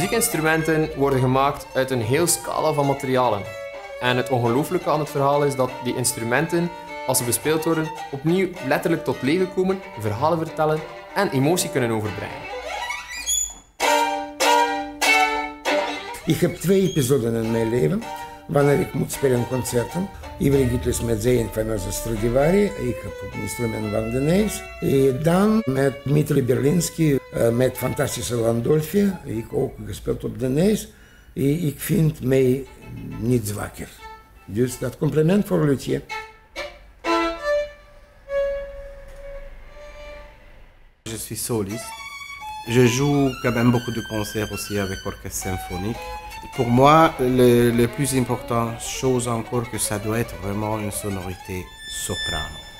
instrumenten worden gemaakt uit een heel scala van materialen. En het ongelooflijke aan het verhaal is dat die instrumenten, als ze bespeeld worden, opnieuw letterlijk tot leven komen, verhalen vertellen en emotie kunnen overbrengen. Ik heb twee episoden in mijn leven ik moet spelen concerten. Ivry Gitlis met zijn fameuze Stradivari, ik heb een instrument van de Nees. En dan met Dmitri Berlinski, met fantastische Landolfi, ik ook gespeeld op de Nees. Ik vind mij niet zwakker. Dus dat compliment voor Luthier. Je suis soliste. Je joue quand même beaucoup de concerts aussi avec orchestre symphonique. Pour moi, le, plus important chose encore que ça doit être vraiment une sonorité soprano.